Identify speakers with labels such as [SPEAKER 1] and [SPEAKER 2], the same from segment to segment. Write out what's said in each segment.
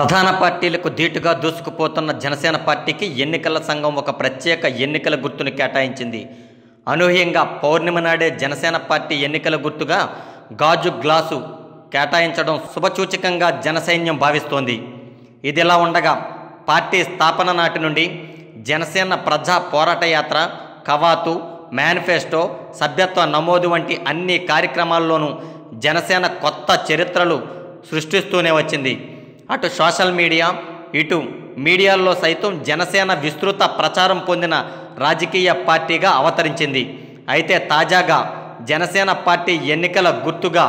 [SPEAKER 1] ప్రధాన పార్టీలకు ధీటుగా దూసుకుపోతున్న జనసేన పార్టీకి ఎన్నికల సంఘం ఒక ప్రత్యేక ఎన్నికల గుర్తును కేటాయించింది. అనూహ్యంగా పౌర్ణిమ నాడే జనసేన పార్టీ ఎన్నికల గుర్తుగా గాజు గ్లాసు కేటాయించడం శుభసూచకంగా జనసైన్యం భావిస్తోంది. ఇదిలా ఉండగా పార్టీ స్థాపన నాటి నుండి జనసేన ప్రజా పోరాట యాత్ర కవాతు మేనిఫెస్టో సభ్యత్వ నమోదు వంటి అన్ని కార్యక్రమాల్లోనూ జనసేన కొత్త చరిత్రలు సృష్టిస్తూనే వచ్చింది. అటు సోషల్ మీడియా ఇటు మీడియాల్లో సైతం జనసేన విస్తృత ప్రచారం పొందిన రాజకీయ పార్టీగా అవతరించింది. అయితే తాజాగా జనసేన పార్టీ ఎన్నికల గుర్తుగా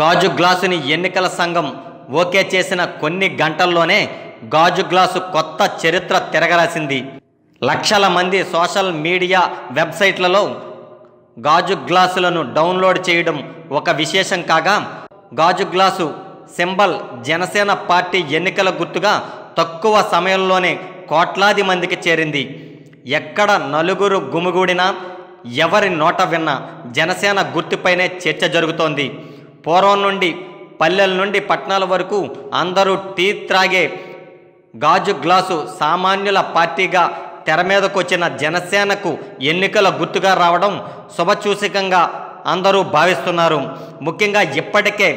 [SPEAKER 1] గాజు గ్లాసుని ఎన్నికల సంఘం ఓకే చేసిన కొన్ని గంటల్లోనే గాజు గ్లాసు కొత్త చరిత్ర తిరగరాసింది. లక్షల మంది సోషల్ మీడియా వెబ్సైట్లలో గాజు గ్లాసులను డౌన్లోడ్ చేయడం ఒక విశేషం కాగా గాజు గ్లాసు సింబల్ జనసేన పార్టీ ఎన్నికల గుర్తుగా తక్కువ సమయంలోనే కోట్లాది మందికి చేరింది. ఎక్కడ నలుగురు గుమిగూడినా ఎవరి నోట విన్నా జనసేన గుర్తుపైనే చర్చ జరుగుతోంది. పూర్వం నుండి పల్లెల నుండి పట్టణాల వరకు అందరూ టీ త్రాగే గాజు గ్లాసు సామాన్యుల పార్టీగా తెర మీదకొచ్చిన జనసేనకు ఎన్నికల గుర్తుగా రావడం శుభచూసికంగా అందరూ భావిస్తున్నారు. ముఖ్యంగా ఇప్పటికే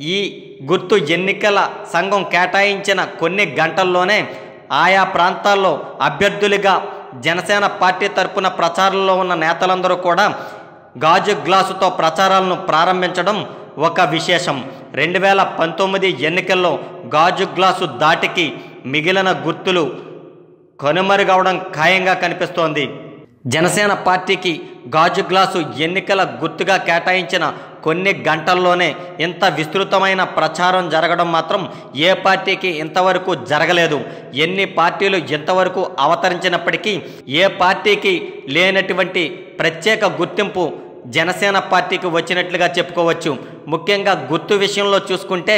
[SPEAKER 1] ఈ గుర్తు ఎన్నికల సంఘం కేటాయించిన కొన్ని గంటల్లోనే ఆయా ప్రాంతాల్లో అభ్యర్థులుగా జనసేన పార్టీ తరపున ప్రచారంలో ఉన్న నేతలందరూ కూడా గాజు గ్లాసుతో ప్రచారాలను ప్రారంభించడం ఒక విశేషం. రెండు వేల పంతొమ్మిది ఎన్నికల్లో గాజు గ్లాసు దాటికి మిగిలిన గుర్తులు కనుమరుగవడం ఖాయంగా కనిపిస్తోంది. జనసేన పార్టీకి గాజు గ్లాసు ఎన్నికల గుర్తుగా కేటాయించిన కొన్ని గంటల్లోనే ఇంత విస్తృతమైన ప్రచారం జరగడం మాత్రం ఏ పార్టీకి ఇంతవరకు జరగలేదు. ఎన్ని పార్టీలు ఇంతవరకు అవతరించినప్పటికీ ఏ పార్టీకి లేనటువంటి ప్రత్యేక గుర్తింపు జనసేన పార్టీకి వచ్చినట్లుగా చెప్పుకోవచ్చు. ముఖ్యంగా గుర్తు విషయంలో చూసుకుంటే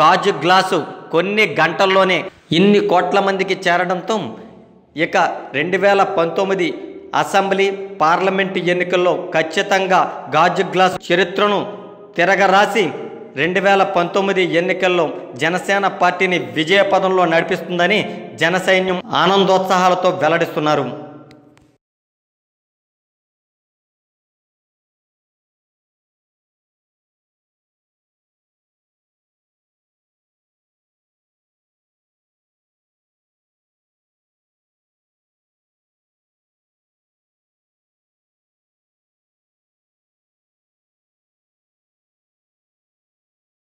[SPEAKER 1] గాజు గ్లాసు కొన్ని గంటల్లోనే ఇన్ని కోట్ల మందికి చేరడంతో ఇక రెండు వేల పంతొమ్మిది అసెంబ్లీ పార్లమెంటు ఎన్నికల్లో ఖచ్చితంగా గాజు గ్లాస్ చరిత్రను తిరగరాసి రెండు వేల పంతొమ్మిది ఎన్నికల్లో జనసేన పార్టీని విజయపదంలో నడిపిస్తుందని జనసైన్యం ఆనందోత్సాహాలతో వెల్లడిస్తున్నారు.